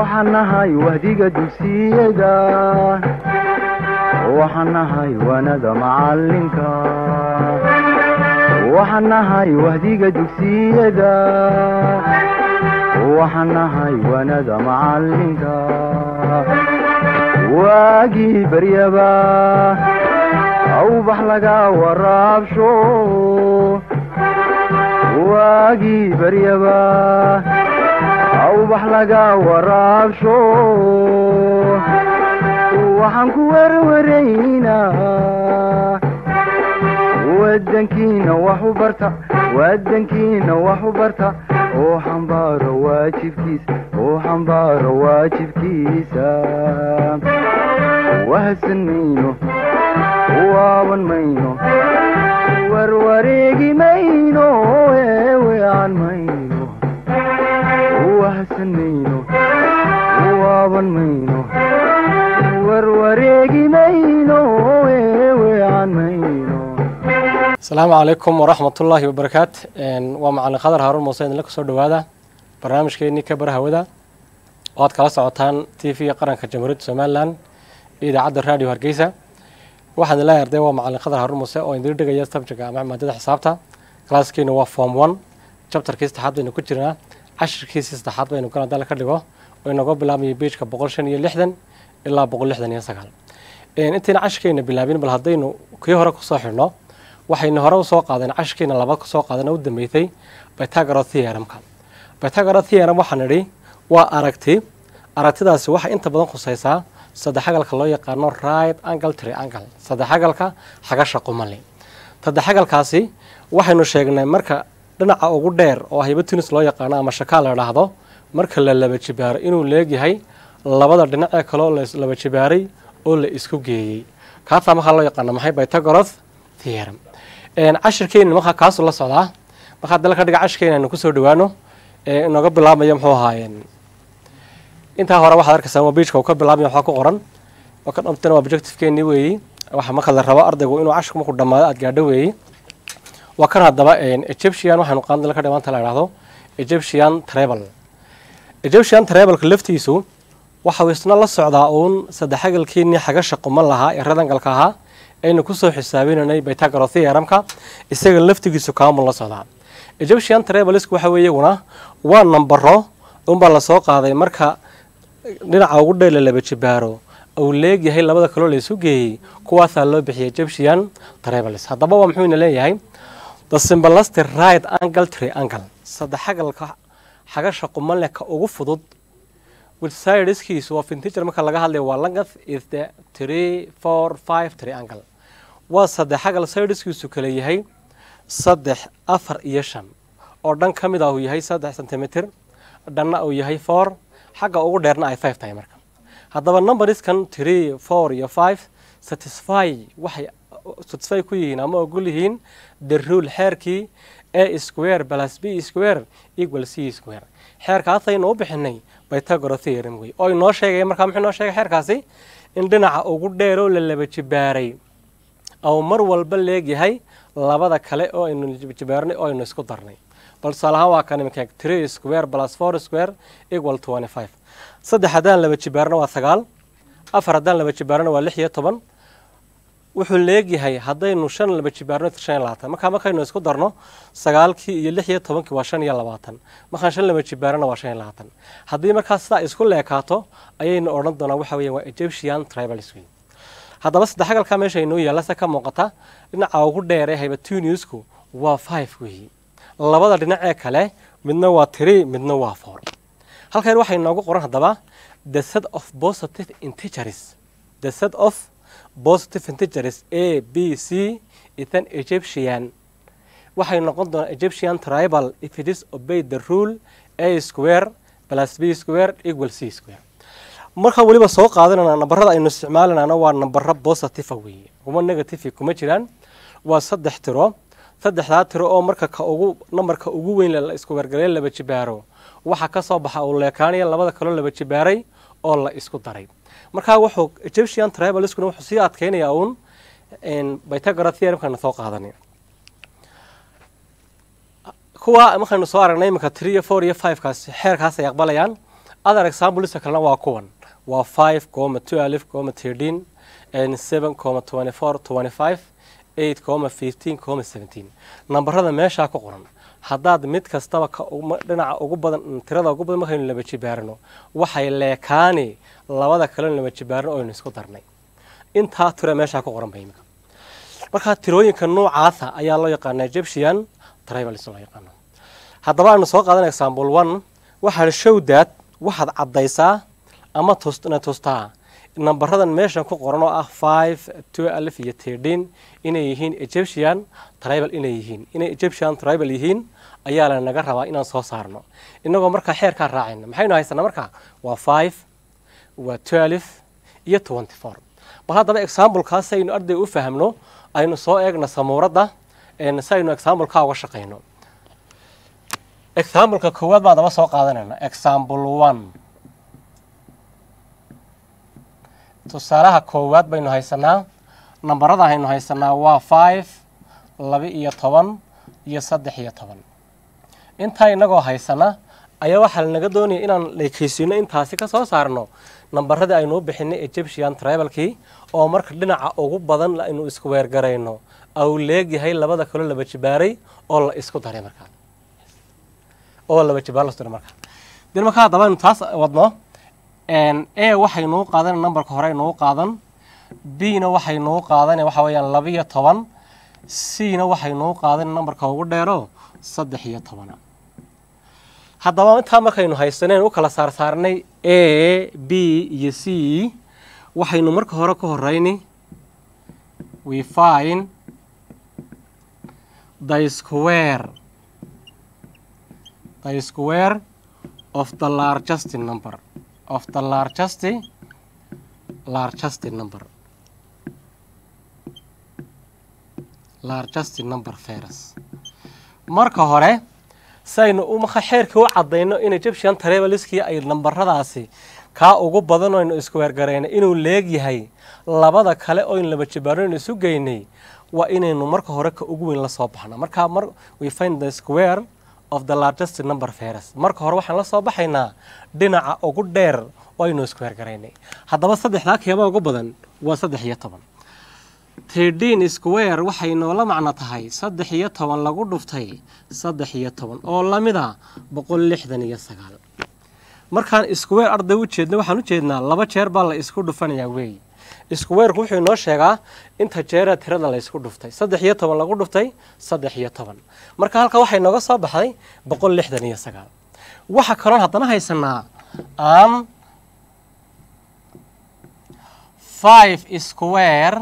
waxaan nahay wahdiga dugsiyada. Waxaan nahay waanada macalinka waxaan nahay wahdiga dugsiyada. Waxaan nahay waanada macalinka waagii baryaba awbax laga waraabsho. Waagii baryaba awbax laga waraabsho waxaan ku werwaraynaa wadankiina wax barta wadankiina wax barta oo xambaaro waajibkiisa oo xambaaro waajibkiisa wahadsan mayno waaban mayno warwareegi mayno waaban mayno warwareegi mayno mayno asalaamu calaykum waraxmatullaahi wabarakaat waa macalin khadar haaruun muuse idinla ku soo dhowaada barnaamijkeenii ka bara hawada. Oo aad kala socotaan t v qaranka jamhuuriyadda somalilan iyo idaacadda radio hargeysa. Waxaan leeyahay arday waa macalin khadar haaruun muuse oo idin dhigaya sabjiga ama maadada xisaabta. Classkiina waa form one chapterkii saddexaad baynu ku jirnaa cashirkiisii saddexaad baynu galan dal ka dhigo oo inooga bilaabmaya beijka boqol shan iyo lixdan ilaa boqol lixdan iyo sagaal. Intayna cashirkeena bilaabin bal haddaynu kii hore ku soo xidhno waxaynu hore u soo qaadeen cashirkiina laba ku soo qaadeen oo u dambeysay bytagaro theoremka. Bytagaro theorem waxaan idhi waa aragti aragtidaasi waxay inta badan khusaysaa saddexagalka loo yaqaano right angle triangle. Saddexagalka xagasha qumali. Saddexagalkaasi waxaynu sheegnay marka dhinaca ugu dheer oo hayba tunis loo yaqaano ama shakaa la idhaahdo marka la laba jibaaro inuu leegyahay labada dhinacee kaleo la laba jibaaray oo la isku geeyey. Kaasaa markaa loo yaqaano maxay bytagoros theorem? Cashirkeena markaa kaasuu la socdaa markaa dala dhiga cashirkeena ku soo dhawaano inooga bilaabmaya muxuu ahaayeen intaa hore waxaad arkaysaa waa beijka uu ka bilaabmaya waxaa ku qoran oo ka dhamtana waa objectivekeenii weeyi. Waxa marka la rabo ardaygu inuu cashirku markuu dhammaado aad gaadho weeyi. Waa kan haddaba egyptian waxaynu qaadan dala ka dhiga maanta la idhahdo egyptian travel egyptian travelka laftiisu waxau isna la socdaa uun saddexagalkeenii xagasha quman lahaa ee radangalka ahaa aynu ku soo xisaabinanay bytagaro theoremka isaga laftigiisu kaamul la socdaa. Egyptian travelisku waxa weeye iyaguna waa nambaro unbaa la soo qaaday marka dhinaca ugu dheer la laba jibaaro uu leegyahay labada kaloo la isu geeyey kuwaasaa loo bixiyay egyptian travelis haddaba waa muxuu ina leeyahay? The simbalasty right angle triangle. Saddexagalka xagasha quman leh ka ugu fudud. With sideskiisu waa fintiger marka laga hadlayo waa length is the three four five triangle waa saddexagal sideskiisu kale yahay saddex afar iyo shan. Oo dhan ka mid ah uu yahay saddex centimeter dhanna uu yahay four xagga ugu dheerna ay five tahay marka. Haddaba numberiskan three four iyo five satisfy waxay satisfy ku yihiin ama ogol the rule xeerkii a square plus b square equal c square. Xeerkaasaynu u bixinay bytagoro theorem wey oo inoo sheegaya markaa muxuu inoo sheegay xeerkaasi? In dhinaca ugu dheeroo la laba jibaaray. Ou mar walba leegyahay labada kale oo aynu jibaarnay oo aynu isku darnay. Bal tusaale ahaan waa kan iminka three square plus four square equal twenty five saddex haddaan laba jibaarno waa sagaal. Afar haddaan laba jibaarno waa lix iyo toban wuxuu leegyahay haddaynu shan laba jibaarno shan iyo labaatan. Markaa markaynu isku darno sagaalkii iyo lix iyo tobankii waa shan iyo labaatan. Markaan shan laba jibaarana waa shan iyo labaatan. Haddii markaa sidaa isku leekaato ayaynu odhan doonaa waxa weya waa egyptian tribals wey haddaba saddexagalkaa meesha inoo yaalla se ka muuqata dhinaca ugu dheer ee haybatuniusku waa five weeyi. Labada dhinacee kale midna waa three midna waa four. Halkan waxay noogu qoran haddaba the set of positive integers the set of positive integers a b c ithan egyptian. Waxay noqon doonaa egyptian tribal if it is obey the rule a square plus b square equal c square. Markaan weliba soo qaadanana nambarada aynu isticmaalanana waa nambaro positive weeye. Kuma negative kuma jiraan. Waa saddex tiro. Saddexdaa tiro oo marka ka ugu nambarka ugu weyn la isku wargalay laba jibaaro. Waxaa ka soo baxa uu leekaanaya labada kaloo laba jibaaray oo la isku daray markaa wuxuu egyptian tribaliskuna wuxuu sii adkeynayaa uun bytagora theoremkana soo qaadanay kuwa markaynu soo aragnay iminka three iyo four iyo five kaas xeerkaas ay aqbalayaan. Other exampleska kalena waa kuwan. Waa five coma twelve coma thirteen seven coma twenty four twenty five eight coma fifteen coma seventeen. Nambarada meeshaa ku qoran haddaad mid kastaba dhinaca ugu badan tirada ugu badan markaynu laba jibaarno waxay leekaani labada kalenu laba jibaarno oynu isku darnay. Intaa tira meeshaa ku qoran ba imika markaa tirooyinka noocaasa ayaa loo yaqaana egyptian tribals loo yaqaano haddaba aynu soo qaadan example one waxaad showdaad waxaad caddaysaa ama tustna tustaa nambaradan meeshan ku qoran oo ah five twelve iyo thirteen. Inay yihiin egyptian tribal inay yihiin. Inay egyptian tribal yihiin ayaa lanaga rabaa inaan soo saarno. Inagoo markaa xeerkaa raacayna. Maxaynu haysanaa markaa? Waa five waa twelve iyo twenty four bal haddaba examplekaas aynu arday u fahamno aynu soo eegna samuuradda si aynu exampleka uga shaqayno exampleka koowaad baan daba soo qaadanayna. Example one tusaalaha koowaad baynu haysanaa nambarada aynu haysanaa waa five laba iyo toban iyo saddex iyo toban. Intaa inagoo haysana ayaa waxaa lanaga doonaya inaan leekeysiino intaasi ka soo saarno nambaradii aynu u bixinay egyptian tribalkii oo marka dhinaca ugu badan aynu isku weergarayno. Au leegyahay labada kaloo laba jibaaray oo la isku daray markaa. Oo laba jibaar la isku daray markaa. Dil markaa haddaba aynu taas wadno a waxay nuu qaadan nambarka hore nuu qaadan. B na waxay nuu qaadan waxa weeyaan laba iyo toban. C na waxay nuu qaadan nambarka ugu dheero saddex iyo tobana. Haddaba intaa markaynu haysaneen u kala saarsaarnay a b iyo c. Waxaynu marka hore ka horeyni we find the square the square of the largest number of the largest largest number. Largest number first marka hore saynu umaka xeerka u cadayno in egyptian trevaliskii ay nambaradaasi kaa ugu badan oynu isku weergarayna inuu leegyahay labada kale oynu laba jibaaraynu isu geynay waa inaynu marka hore ka ugu weyn la soo baxno. Marka mar we find the square of the largest number first marka hore waxaan la soo baxaynaa dhinaca ugu dheer oo aynu isku weergaraynay haddaba saddexdaa keeba ugu badan waa saddex iyo toban. tirdin square waxay noola macno tahay saddex iyo toban lagu dhuftay saddex iyo toban oo lamida boqol lixdan iyo sagaal. Markaan square arday u jeedna waxaan u jeednaa laba jeer baa la isku dhufanayaa weey squareku wuxuu inoo sheegaa inta jeera tirada la isku dhuftay. Saddex iyo toban lagu dhuftay saddex iyo toban. Marka halka waxay nooga soo baxday boqol lixdan iyo sagaal. Waxa kaloon haddana haysanaa aan five square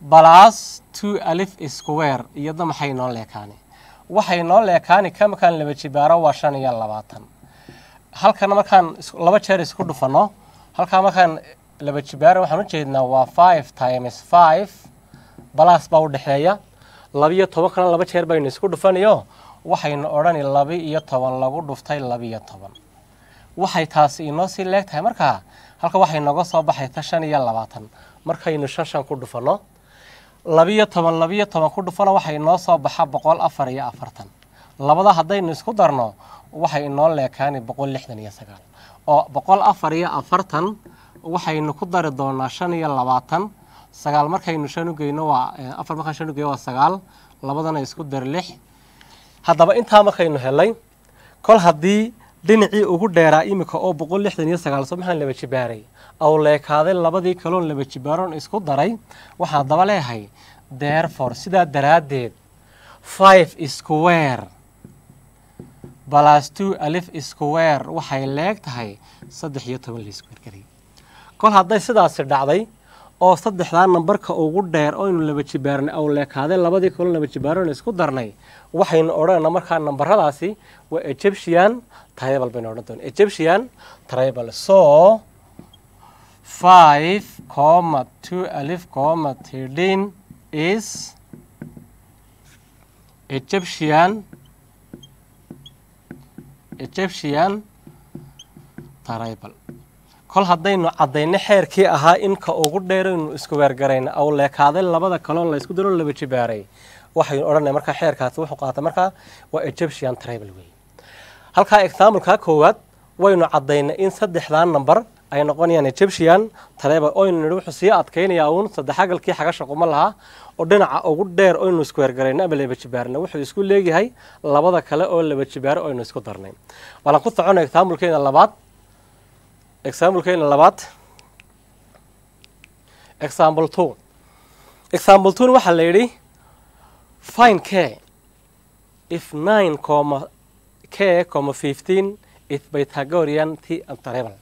balas two alif square iyada maxay noo leekaani? Waxay noo leekaani ka markaan laba jibaaro waa shan iyo labaatan. Halkana markaan laba jeer isku dhufano halkaa markaan laba jibaaro waxaan u jeednaa waa five times five. Balas baa u dhexeeya labiyo tobankana laba jeer baynu isku dhufanayo waxaynu odhani laba iyo toban lagu dhuftay labiyo toban. Waxay taasi inoo sii leeg tahay markaa halka waxay nooga soo baxayta shan iyo labaatan. Markaynu shan shan ku dhufano labiyo toban labiyo toban ku dhufano waxay inoo soo baxa boqol afar iyo afartan. Labada haddaynu isku darno waxay inoo leekaani boqol lixdan iyo sagaal. Oo boqol afar iyo afartan waxaynu ku dari doonaa shan iyo labaatan. Sagaal markaynu shan u geyno waa afar markaan shan u geyno waa sagaal. Labadana isku dar lix. Haddaba intaa markaynu helay kol haddii dhinacii ugu dheeraa imika oo boqol lixdan iyo sagaal soo maxaan laba jibaaray. Aw leekaaday labadii kaloon laba jibaaroon isku daray. Waxaan daba leeyahay therefore sidaa daraaddeed five square balas two alif square. Waxay leeg tahay saddex iyo toban la isku wargaray kol hadday sidaasi dhacday oo saddexdaa nambarka ugu dheer oynu laba jibaarnay aw leekaaday labadii kaloon laba jibaaroon isku darnay waxaynu odhanayna markaa nambaradaasi waa egyptian tribal baynu odhan doona egyptian tribal. So five comma two alif comma thirteen is egyptian egyptian tribal kol haddaynu caddayno xeerkii ahaa inka ugu dheeraynu isku weergarayna aw leekaaday labada kaloon la isku daro laba jibaaray. Waxaynu odhanay markaa xeerkaasi wuxuu qaatay markaa waa egyptian tribal wey halkaa exampleka koowaad waynu caddaynay in saddexdan number ay noqonayaan egyptian taleeba oynu nidhi wuxuu sii adkaynayaa uun saddexagalkii xagasha quma lahaa oo dhinaca ugu dheer oynu iskuweergarayna ama laba jibaarna wuxuu isku leegyahay labada kale oo laba jibaaro oynu isku darnay. Walaan ku soconay exaamulkeena labaad exaamulkeena labaad. Example two. Example two waxaa la yidhi fine k. If nine comma k comma fifteen is pythagorean t and treble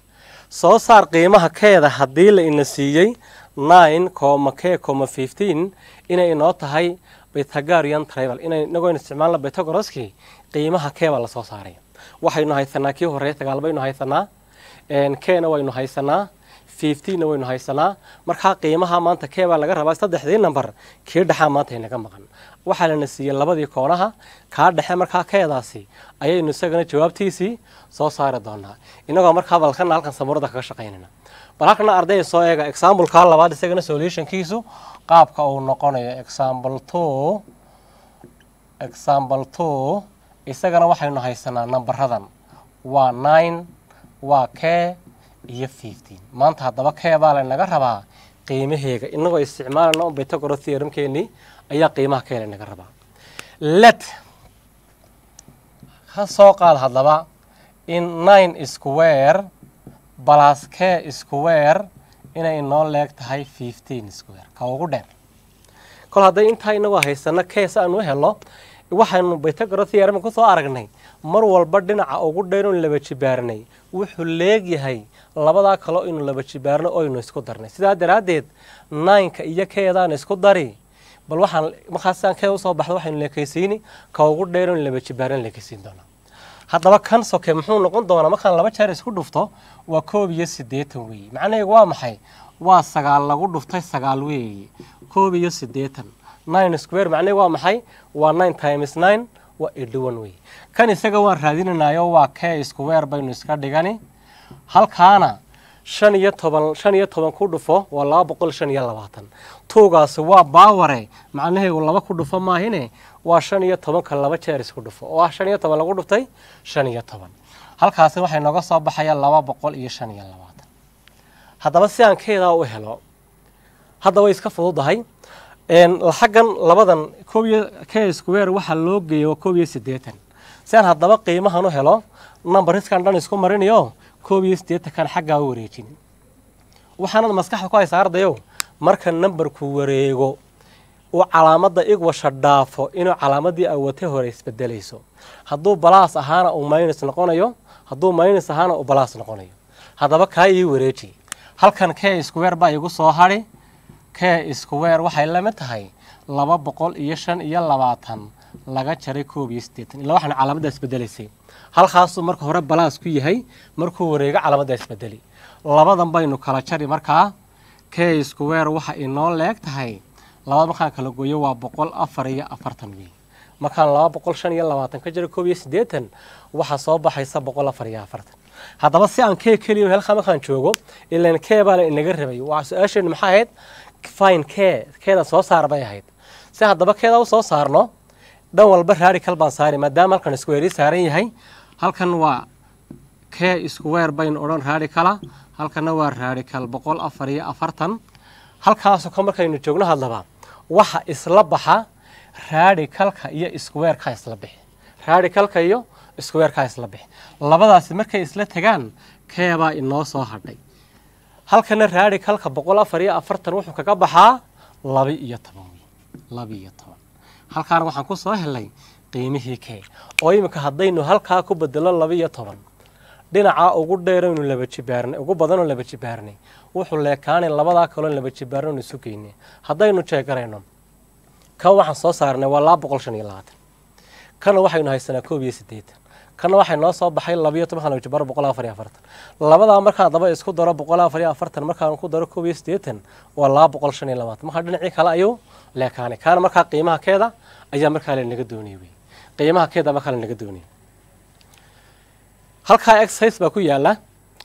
soo saar qiimaha keeda haddii la ina siiyey nine comma k comma fifteen inay inoo tahay pythagorean treble inay inagoo isticmaalna pythagoroski qiimaha kee baa la soo saaray waxaynu haysanaa kii horreeya sagaal baynu haysanaa kena waynu haysanaa fifteenna waynu haysanaa. Markaa qiimaha maanta kee baa laga rabaa saddexdii number kii dhexaa maanta inaga maqan. Waxaa lana siiyey labadii koonaha kaa dhexe markaa keedaasi ayaynu isagana jawaabtiisii soo saari doonaa. Inagoo markaa balkana halkan samuurada kaga shaqaynayna. Bal halkana ardayda soo eega exampleka labaad isagana solutionkiisu qaabka uu noqonayo. Example two example two isagana waxaynu haysanaa nambaradan waa nine waa k iyo fifteen. Maanta haddaba kee baa laynaga rabaa? Qiimaheega inagoo isticmaalana un pythagoro theoremkeenii ayaa qiimaha kee laynaga rabaa? Let ka soo qaad haddaba in nine square balas k square inay inoo leeg tahay fifteen square. Ka ugu dheer. Kol hadday intaa inagoo haysano kees aanu helo waxaynu pythagoro theorem ku soo aragnay. Mar walba dhinaca ugu dheer inu laba jibaarnay wuxuu leegyahay labadaa kaloo inu laba jibaarno oynu isku darnay. Sidaa daraaddeed nineka iyo keedaan isku dari bal waxaan markaasaan kee u soo baxda waxaynu leekaysiini ka ugu dheer inu laba jibaaran leekaysiin doonaa haddaba kan soke muxuu noqon doonaa markaan laba jeer isku dhufto waa koob iyo siddeetan weeye macnaheegu waa maxay? Waa sagaal lagu dhuftay sagaal weeye koob iyo siddeetan nine square macnaheegu waa maxay? Waa nine times nine waa edhowan wey kan isaga waan raadinanayo waa k square baynu iska dhigani. Halkaana shan iyo toban shan iyo toban ku dhufo waa laba boqol shan iyo labaatan. Tuugaasi waa baaware macnaheegu laba ku dhufo maahine waa shan iyo tobanka laba jeer isku dhufo. Oo ah shan iyo toban lagu dhuftay shan iyo toban. Halkaasi waxay nooga soo baxaya laba boqol iyo shan iyo labaatan. Haddaba si aan keedaa u helo hadda way iska fududahay xaggan labadan koob iyo k square waxaa loo geeya waa koob iyo siddeetan. Si aan haddaba qiimahan u helo numberiskan dhan isku marinayo koob iyo siddeetankan xaggaa u wareejin. Waxaanad maskaxda ku haysa ardayow marka numberku wareego uu calaamadda igwasha dhaafo inuu calaamadii awate hore isbedelayso. Hadduu balaas ahaana uu minus noqonayo hadduu minus ahaana uu balaas noqonayo. Haddaba kaa ii wareeji. Halkan k square baa igu soo hadhi k square waxay la mid tahay laba boqol iyo shan iyo labaatan laga jaray koob iyo siddeetan ilaa waxaan calaamadda isbedelaysay. Halkaasuu marka hore balaas ku yahay markuu wareego calaamadda isbedeli. Labadan baynu kala jari markaa k square waxa inoo leeg tahay labada markaan kala gooyo waa boqol afar iyo afartan wey markaan laba boqol shan iyo labaatan ka jaro koob iyo siddeetan waxaa soo baxaysa boqol afar iyo afartan. Haddaba si aan k keliya halkaa markaan joogo ilan k baana inaga rabay. Waa su'aasheenu maxaa ahayd fine keeda soo saar bay ahayd. Si haddaba keeda u soo saarno dhan walba radical baan saari maadaama halkan square saaran yahay. Halkan waa k square baynu odhan radicala halkana waa radical boqol afar iyo afartan. Halkaasoo ka markaynu joogno haddaba waxa isla baxa radicalka iyo squareka isla bixi. Radicalka iyo squareka isla bixi. Labadaasi markay isla tegaan keebaa inoo soo hadhay halkana radicalka boqol afar iyo afartan wuxuu kaga baxaa laba iyo toban laba iyo toban halkaana waxaan ku soo helay qiimihii kee. Oo iminka haddaynu halkaa ku bedelo laba iyo toban dhinacaa ugu dheeraynu laba jibaarnay ugu badanoo laba jibaarnay wuxuu leekaanay labadaa kaloo laba jibaarnaynu isu geynay. Haddaynu jeegarayno kan waxaan soo saarnay waa laba boqol shan iyo labaatan. Kana waxaynu haysanaa koob iyo siddeetan kana waxay noo soo baxay labayo toban jibaar boqol afar afartan. Labadaa markaan daba isku daro boqol afar afartan markaan ku daro koob iyo siddeetan waa laba boqol shan iyo labaatan markaa dhinacii kale ayuu leekaanay kaana markaa qiimaha keeda ayaa markaa lanaga doonayay wey. Qiimaha keeda markaa lanaga doonayay halkaa exercise baa ku yaalla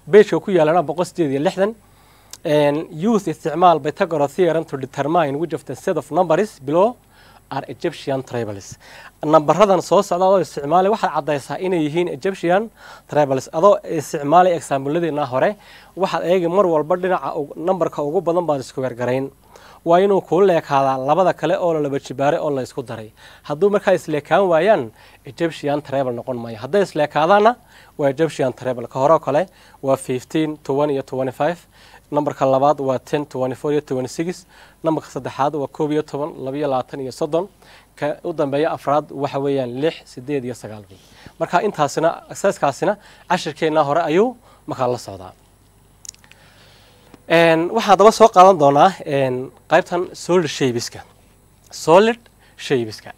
bejka ku yaalana boqol sideed iyo lixdan. Use isticmaal pythagora theorem to determine which of the set of numbers below are egyptian tribals nambaradan soo socda adoo isticmaali waxaad caddaysaa inay yihiin egyptian tribals adoo isticmaalay exaambuladeenna hore waxaad eegi mar walba dhinaca nambarka ugu badan baad isku weergarayn waa inuu kuu leekaadaa labada kale oo la laba jibaaray oo la isku daray. Hadduu markaa isleekaan waayaan egyptian tribal noqon maayo. Hadday isleekaadaanna waa egyptian tribal. Ka hore oo kale waa fifteen toban iyo twenty five nambarka labaad waa ten twenty nambarka saddexaad waa koob iyo toban labiyo labaatan iyo soddon. Ka u dambeeya afraad waxa weeyaan lix sideed iyo sagaal marka intaasina asaaskaasina cashirkeenna hore ayuu markaa la socdaa. Waxaan daba soo qaadan doonaa qaybtan solid shabiska solid shabiska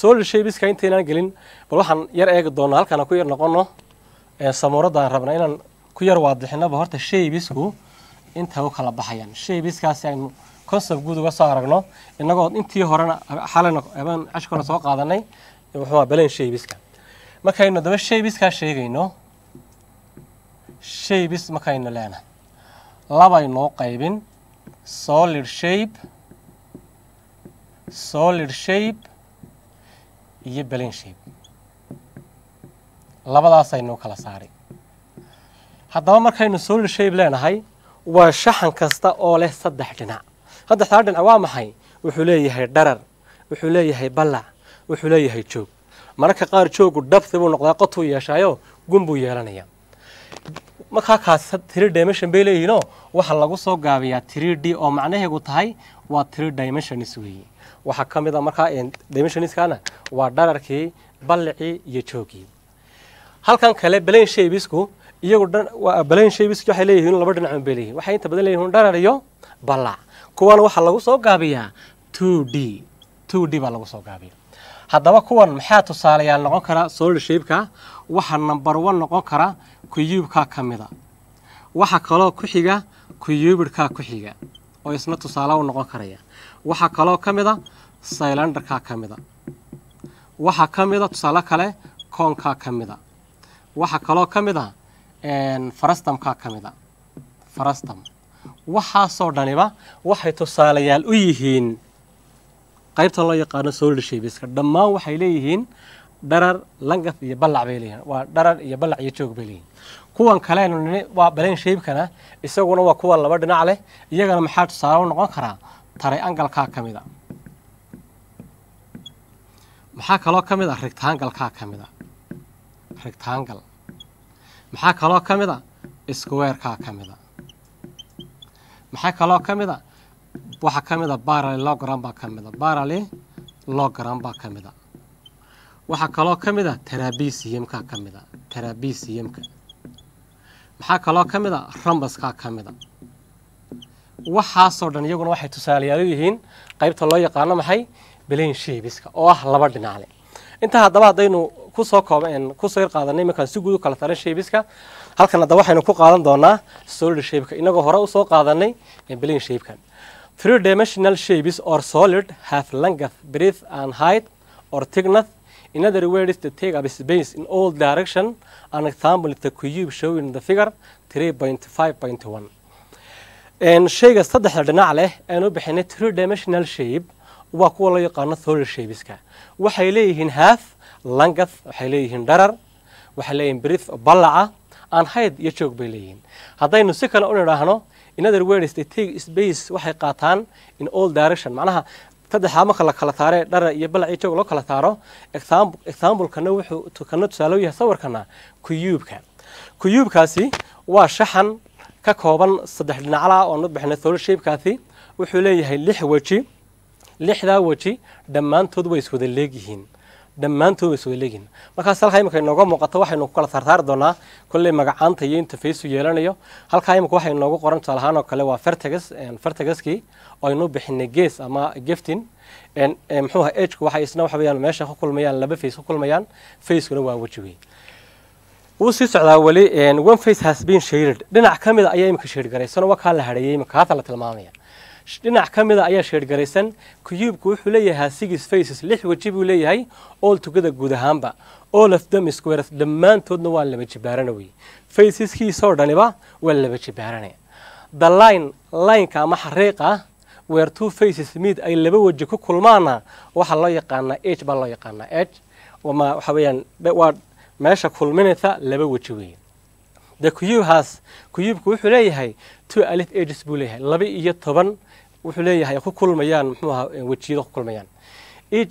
solid shabiska intaynaan gelin bal waxaan yar eegi doonaa halkaan ku yar noqono samuuradaan rabna inaan ku yar waadixinaba horta shaybisku inta u kala baxayaan. Shaybiskaasi aynu concept guud uga soo aragno. Innagoo intii horena xalana habeen cashkona soo qaadanay wuxuu belen shaybiska markaynu daba shaybiskaa sheegayno shaybis markaynu leenahay. Labaynoo qaybin solid shape solid shape iyo belen shape. Labadaasaynu kala saaray haddaba markaynu solid shape leenahay waa shaxan kasta oo leh saddex dhinac. Saddexdaa dhinac waa maxay? Wuxuu leeyahay dharar wuxuu leeyahay ballac wuxuu leeyahay joog. Mararka qaar joogu dhabti buu noqdaa qotuu yeeshaayo gun buu yeelanaya. Markaa kaas dimension bay leeyihiinoo? Waxaa lagu soo gaabiyaa tiri d oo macnaheegu tahay waa tiri dimensions weeye waxaa ka mid a markaa dimensionskana waa dhararkii ballicii iyo joogii. Halkan kale balen shabisku iyagu balen shabiski waxay leeyihiin laba dhinac bay leeyihiin waxay inta badan leeyihiin dharar iyo ballac kuwana waxaa lagu soo gaabiyaa? two d. two d baa lagu soo gaabiya haddaba kuwan maxaa tusaalayaal noqon kara solid shapeka? Waxaa number one noqon kara kuyuubkaa ka mida. Waxaa kaloo ku xiga kuyuubidhkaa ku xiga oo isna tusaale u noqon karaya. Waxaa kaloo ka mida saylandarkaa ka mida. Waxaa ka mida tusaale kale koonkaa ka mida. Waxaa kaloo ka mid a farastamkaa ka mid a farastam. Waxaasoo dhaniba waxay tusaalayaal u yihiin qaybtan loo yaqaano solid shabiska dhammaan waxay leeyihiin dharar langaf iyo ballac bay leeyihiin. Waa dharar iyo ballac iyo joog bay leeyihiin. Kuwan kalenu nini waa balen shaybkana isaguna waa kuwa laba dhinac leh iyagana maxaa tusaale u noqon karaa? Taray angalkaa ka mid maxaa kaloo ka mid a rectangalkaa ka mid a rectangal maxaa kaloo ka mid a squarekaa ka mid a maxaa kaloo ka mid a waxaa ka mid a baralilogram baa ka mid a baralilogram baa ka mid a waxaa kaloo ka mid a trabisiumkaa ka mid a trabisiumka maxaa kaloo ka mid a rambaskaa ka mid a waxaasoo dhan iyaguna waxay tusaalayaal u yihiin qaybta loo yaqaano maxay shabiska oo ah laba dhinacle intaa haddaba haddaynu ku soo koob ku soo yar qaadanay iminkaan si guud u kala taran shabiska halkan haddaba waxaynu ku qaadan doonaa solid shapeka inagoo hore u soo qaadanay belen shapekan three dimensional shapes or solid have length breadth and height or thickness in other words the take up space in all direction an example the cube shown in the figure 3.5.1 shayga saddexda dhinac leh aan u bixinay three dimensional shape waa kuwa loo yaqaano solid shapeska waxay leeyihiin half length waxay leeyihiin dharar waxay leeyihiin breadth ballaca aan height iyo joog bay leeyihiin. Haddaynu si kale u nidhaahno in other words they take space waxay qaataan in all direction. Macnaha saddexdaa marka la kala saaree dhara iyo balac iyo joog loo kala saaro examplekana wuxuu kana tusaale u yahay sawirkana kuyuubka. Kuyuubkaasi waa shaxan ka kooban saddex dhinaclaa oo nu bixinay solid shapekaasi wuxuu leeyahay lix weji lixdaa weji dhammaantood way iswada leegyihiin. Dhammaantood way iswada leegyihiin. Markaas halkaa imika inooga muuqato waxaynu kala saarsaari doonaa. Kolley magacaanta iyo interfaceu yeelanayo. Halkaa imika waxay inoogu qoran tusaale ahaan oo kale waa fertagas fertagaskii oo bixinay gees ama geftin muxuu aha agku waxay isna waxa weeyaan meesha ku kulmayaan laba face ku kulmayaan facekuna waa weji wey wuu sii socdaa weli one face has been shaded dhinac ka mid a ayaa imika sheedgaraysan waa kaa la hadheeyey imika haatan la tilmaamaya dhinac ka mid a ayaa sheedgaraysan kuyuubku wuxuu leeyahay six faces lix weji buu leeyahay all together guud ahaanba. All of them squares dhammaantoodna waa laba jibaarana wey. Faceskiisoo dhaniba waa laba jibaarane the line lineka ama xariiqa where two faces meet ay laba weji ku kulmaana waxaa loo yaqaanaa h baa loo yaqaanaa h. Waxa weeyaan waa meesha kulminaysa laba weji weeye the cube has cubku wuxuu leeyahay two alif ages buu leeyahay laba iyo toban wuxuu leeyahay ku kulmayaan muxuu ahaa wejiyada ku kulmayaan.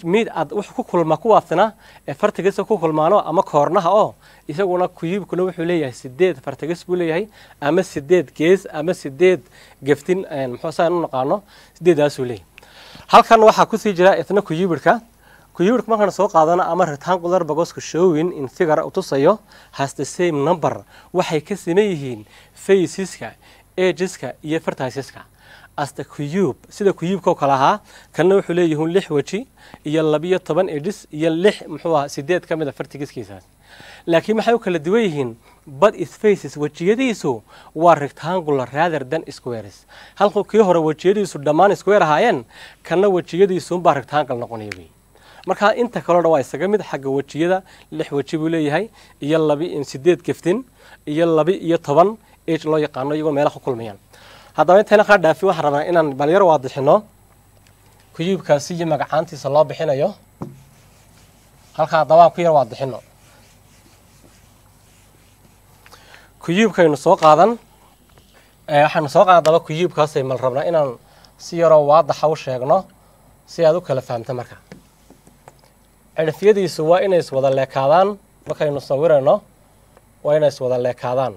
Mid ad wuxuu ku kulma kuwaasna ee fartigiisa ku kulmaano ama koornaha oo isaguna cubekuna wuxuu leeyahay sideed fartigis buu leeyahay ama sideed gees ama sideed geftin muxuu saan u naqaano sideedaasuu leeyahay. Halkan waxaa ku sii jira isna cubidka cubidka markaan soo qaadano ama rectangular bagoska showing in figure utusayo has the same number. Waxay ka siman yihiin faceska ageska iyo fertisiska as the cube sida oo kale ahaa kanna wuxuu leeyihiin lix weji iyo labiyo toban ages iyo lix muxuu ahaa sideed ka mid a fertigiskiisaas laakiin maxay u kala duwan yihiin? But is faces wejiyadiisu waa rectangular rather than squares. Halku kii hore wejiyadiisu dhammaan square ahaayeen kanna wejiyadiisuunbaa rectangle noqonaya wey markaa inta kaloo dhan waa isaga mid xagga wejiyada lix weji buu leeyahay iyo labi sideed geftin iyo labi iyo toban age loo yaqaano iyagoo meelaha ku kulmayaan haddaba intayna kaa dhaafin waxaan rabnaa inaan balyar waadixino. Kuyuubkaasi iyo magacaantiisa loo bixinayo. Halkaa haddaba aan ku yar waadixino. Kuyuubkaynu soo qaadan. Waxaynu soo qaadan daba kuyuubkaasay mal rabnaa inaan si yaroo waadaxa u sheegno si aad u kala fahamta marka. Cirfyadiisu waa inay iswada leekaadaan. Markaynu sawirayno waa inay iswada leekaadaan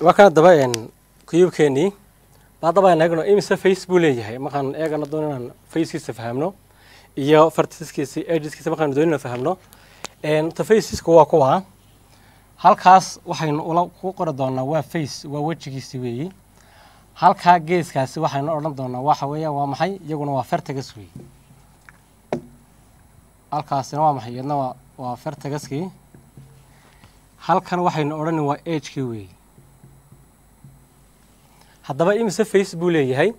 waa kan haddaba kuyuubkeenii haddaba aan eegno imise face buu leeyahay? Markaan eegano doon inaan facekiisa fahamno iyo fartiskiisa ageskiisa markaan doon inaan fahamno. Ta facesku waa kuwa halkaas waxaynu ula ku qori doonaa waa face waa wejigiisi weeyi. Halkaa geeskaasi waxaynu odhan doonaa waxa weeya waa maxay? Iyaguna waa fertagas weeyi. Halkaasina waa maxay? Iyadna waa fertagaskii halkan waxaynu odhani waa agekii weeyi haddaba imise face buu leeyahay.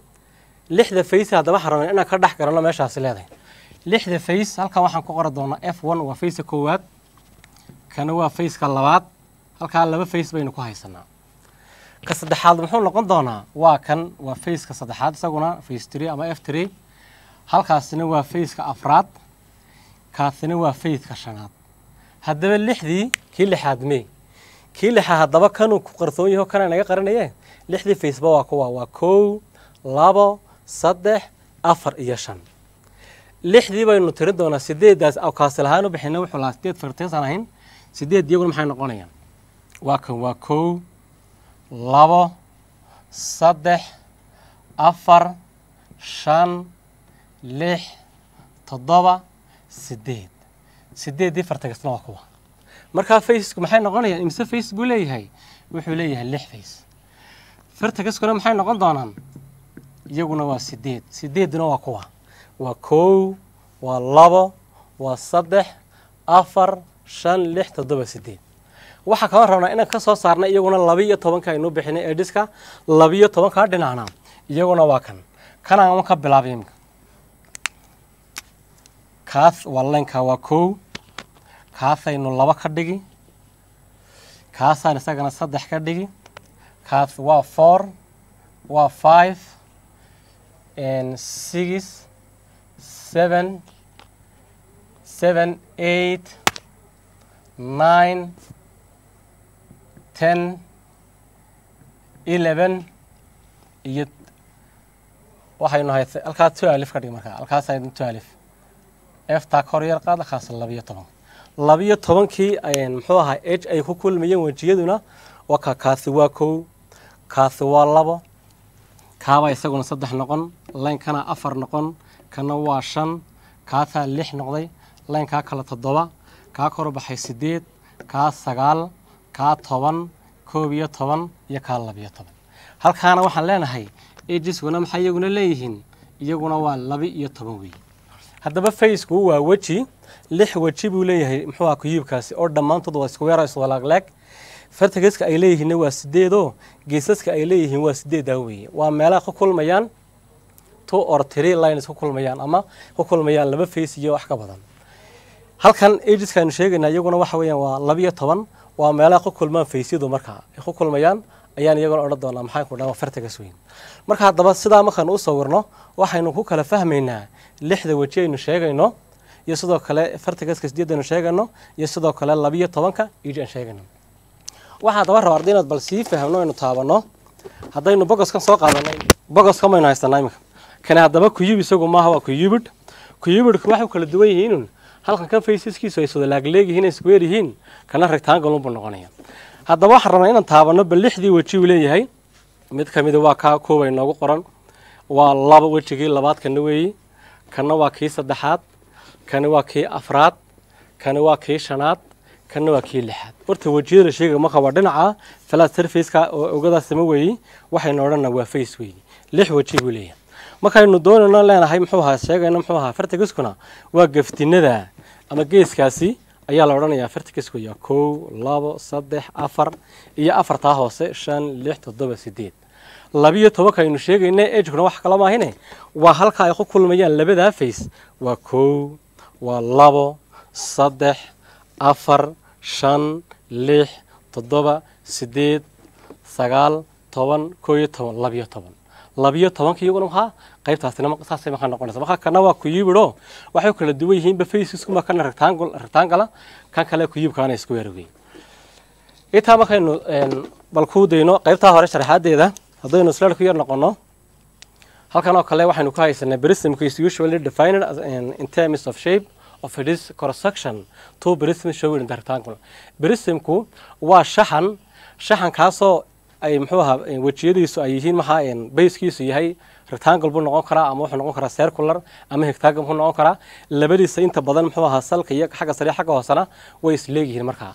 Lixda face haddaba rabnaa inaan ka dhex garanno meeshaasi leedahay. Lixda face halkan waxaan ku qori doonaa f one waa faceka koowaad kana waa faceka labaad halkaa laba face baynu ku haysanaa ka saddexaad muxuu noqon doonaa? Waa kan waa faceka saddexaad isaguna face tree ama f tree halkaasina waa faceka afraad kaasina waa faceka shanaad. Haddaba lixdii kii lixaad mee kii lixaad haddaba kanuu ku qarsoon yaho kana naga qaranaye lixdii faceba waa kuwa waa kow labo saddex afar iyo shan. lixdii baynu tirin doonaa sideeddaas awkaasi lahaan u bixina wuxuu lahaa sideed farteesan ahayn sideed iyaguna maxay noqonayaan? waa kan waa kow labo saddex afar shan lix toddoba sideed sideeddii fartagasna waa kuwa markaa facesku maxay noqonayaan imise face buu leeyahay? Wuxuu leeyahay lix face. Fertagaskuna maxay noqon doonaan? Iyaguna waa sideed. Sideedduna waa kuwa. Waa kow waa labo waa saddex afar shan lix toddoba sideed. Waxaa kaloo rabnaa inaan ka soo saarna iyaguna labiiyo tobanka aynu bixinay ediska labiiyo tobankaa dhinacna iyaguna waa kan. Kanaan ka bilaabay imika kaas waa laynkaa waa kow kaasaynu laba ka dhigi. Kaasaan isagana saddex ka dhigi. Kaas waa four waa five six seven seven eight nine ten eleven iyo waxaynu hay halkaa two alif ka dhig markaa halkaas two alif. Eftaa kor yar qaad halkaas labiyo toban labiyo tobankii muxuu ahaa h ay ku kulmayeen wejiyaduna. Waa ka kaasi waa kow kaasi waa labo kaabaa isaguna saddex noqon laynkana afar noqon kana waa shan kaasaa lix noqday laynkaa kale toddoba kaa kor baxay sideed kaa sagaal kaa toban koob iyo toban iyo kaa labiyo toban. Halkaana waxaan leenahay ejisguna maxay iyaguna leeyihiin? Iyaguna waa labi iyo toban weeye haddaba faceku waa weji lix weji buu leeyahay muxuu aha kuyuubkaasi oo dhammaantood waa isku weera iswalaagleeg fartigiska ay leeyihiinna waa sideedoo geesaska ay leeyihiin waa sideedaa weeye waa meelaha ku kulmayaan two or three lines ku kulmayaan ama ku kulmayaan laba face iyo wax ka badan. Halkan ageska aynu sheegaynaa iyaguna waxa weeyaan waa labiyo toban waa meelaha ku kulmaan faceyadu markaa ay ku kulmayaan ayaan iyaguna odhan doonaa maxaan ku dhaha fartigas weyn. Marka haddaba sidaa markaanu u sawirno waxaynu ku kala fahmaynaa lixda weji aynu sheegayno iyo sidoo kale fartigaska sideed aynu sheegayno iyo sidoo kale labiyo tobanka age aan sheegayno waxaa daba raba arday inaad bal sii fahamno aynu taabanno haddaynu bogoskan soo qaadanay bogoskan baynu haysanaa iminka kani haddaba kuyub isagu maaha waa kuyubid kuyubidku waxay kala duwan yihiin halkan kan faceskiisu ay sodalaagleegyihiin ay square yihiin kana rectangle unbuu noqonaya haddaba waxaan rabnaa inaan taabanno bal lixdii weji uu leeyahay mid ka mida waa kaa koobay noogu qoran waa laba wejigii labaad kana weeyi kana waa kii saddexaad kani waa kii afraad kani waa kii shanaad kana waa kii lixaad. Horta wejiyada la sheegaya marka waa dhinaca flat surfaceka oo ogadaas sama weeyi waxaynu odhanaa waa face weeyi. Lix weji buu leeyahay. Markaynu doonayno leenahay muxuu ahaa sheegayno muxuu ahaa fartigiskuna waa gaftinada ama geeskaasi ayaa la odhanayaa. Fartigisku ya kow labo saddex afar iyo afartaa hoose shan lix toddoba sideed labiyo tobanka aynu sheegayna ejkuna wax kala maahine waa halka ay ku kulmayaan labadaa face waa kow waa labo saddex afar shan lix toddoba sideed sagaal toban koo iyo toban labiyo toban labiyo tobanka iyaguna maxaa qaybtaasina saasay markaa noqonaysa markaa kana waa kuyibidho waxay kala duwan yihiinba faceskuma kana rectangle rectangala kan kale kuyibkaana isku weerogay intaa markaynu bal ku dayno qaybtaa hore sharaxaadeeda haddaynu slide ku yar noqono halkan oo kale waxaynu ku haysanay prismka is usually defined in terms of shape of its cross section two prisms shown in the rectangle prismku waa shaxan shaxankaasoo ay muxuu ahaa wejiyadiisu ay yihiin maxaa bayskiisu yahay rectangle buu noqon karaa ama wuxuu noqon karaa circular ama hectagon buu noqon karaa. Labadiisa inta badan muxuu ahaa salka iyo xagga sare xagga hoosena way isleegyihiin markaa.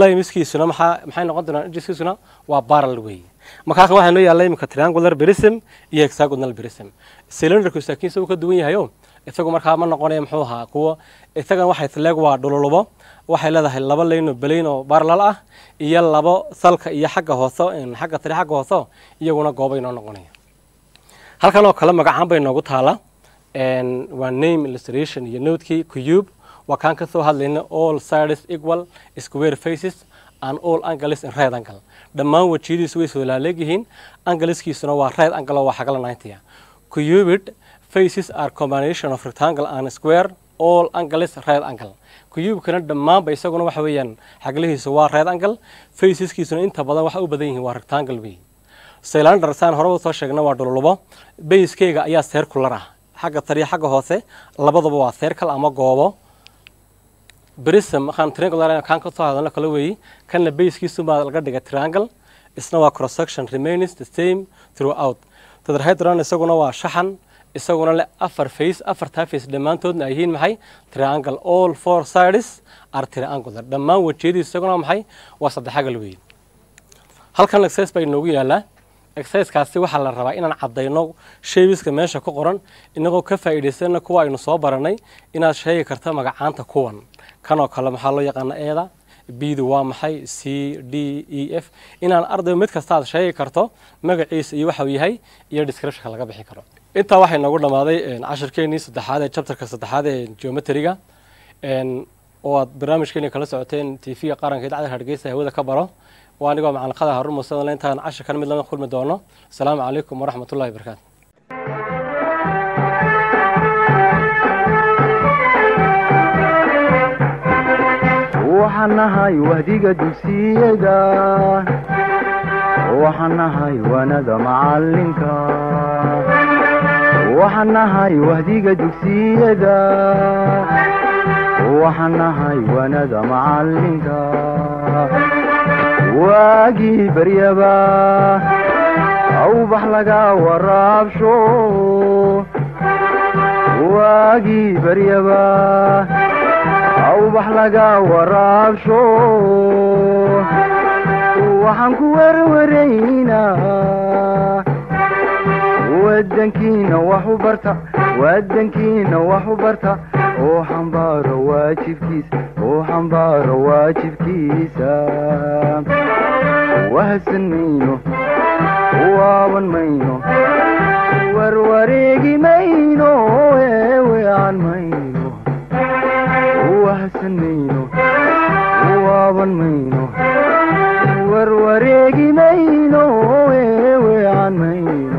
Limskiisuna maxaa maxay noqon doonaan edgeskiisuna waa barrel weeye markaa waxaa noo yaalla iminka triangular prism iyo hexagonal prism cylinderku saakiinsa uu ka duwan yahayo isagu markaa ma noqonaya muxuu ahaa kuwa isagan waxay isleeg waa dhululubo waxay leedahay laba leyno belayn oo barlal ah iyo labo salka iyo xagga hoose xagga sare xagga hoose iyaguna goobay noo noqonaya halkan oo kale magacan bay noogu taala. Waa name illustration iyo notekii cube waa kaan ka soo hadlayna all sides equal square faces and all angles in red angle. Dhammaan wejiyadiisu way soo laaleegyihiin angleskiisuna waa red angle oo waa xagala ninety cubid faces are combination of rectangle and square all angles red angle. Kuyubkana dhammaanba isaguna waxa weeyaan. Xaglihiisu waa red angle faceskiisuna inta badan waxa u badan yihiin waa rectangle wey cylinder saan horeba soo sheegna waa dhululubo basekeyga ayaa circular ah. Xagga tariya xagga hoose labadaba waa circle ama goobo prism waxaan triangular kaan ka soo hadalno kale weeyi kanna basekiisu baa laga dhigay triangle. Isna waa cross section remains the same throughout. Tetrahedron isaguna waa shaxan isaguna leh afar face afartaa face dhammaantoodna ay yihiin maxay triangle. All four sides are triangular. Dhammaan wejiyadiis isaguna maxay waa saddexagal weeye halkan exercise baa inoogu yaalaa exercisekaasi waxaa la rabaa inaan caddayno shaybiska meesha ku qoran inagoo ka faa'iidaysana kuwa aynu soo baranay inaad sheegi karta magacaanta kuwan kanoo kale maxaa loo yaqaana eeda? Bdu waa maxay? C d e f. Inaan arday mid kasta aad sheegi karto magaciisa iyo waxau yahay iyo descriptionka laga bixi karo. Intaa waxay noogu dhammaaday cashirkeenii saddexaad ee chapterka saddexaad ee geometriga oo aad barnaamijkeeni kala socoteen t v-ga qaranka idaacada hargeysa hawada ka baro. Waa anigoo macalin khadar haruun muuse intaan cashir kan mid lama kulmi doono. Asalaamu calaykum waraxmat ullahi wabarakaatu waxaan nahay wahdiga dugsiyada. Waxaan nahay wanada macalinka waxaan nahay wahdiga dugsiyada. Waxaan nahay macalinka waagii baryaba awbax laga waraabsho. Waagii baryaba awbax laga waraabsho waxaan ku werwaraynaa wadankiina wax u barta oo xambaaro waajibkiisa oo xambaaro waajibkiisa wahadsan mayno waaban mayno warwareegi mayno eewean mayno waahsanmayno waaban mayno warwareegi mayno weeweecan mayno